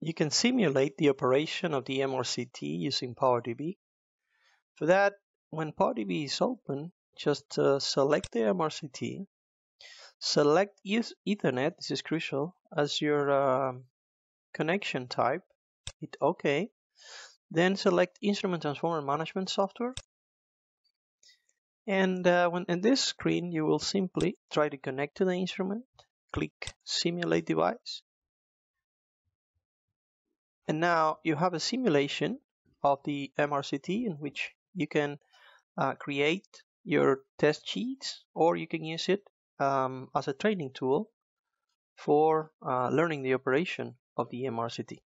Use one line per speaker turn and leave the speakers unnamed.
you can simulate the operation of the MRCT using PowerDB. For that, when PowerDB is open, just uh, select the MRCT, select use Ethernet, this is crucial, as your uh, connection type, hit OK, then select Instrument Transformer Management Software, and uh, when in this screen, you will simply try to connect to the instrument, click Simulate Device, and now you have a simulation of the MRCT in which you can uh, create your test sheets or you can use it um, as a training tool for uh, learning the operation of the MRCT.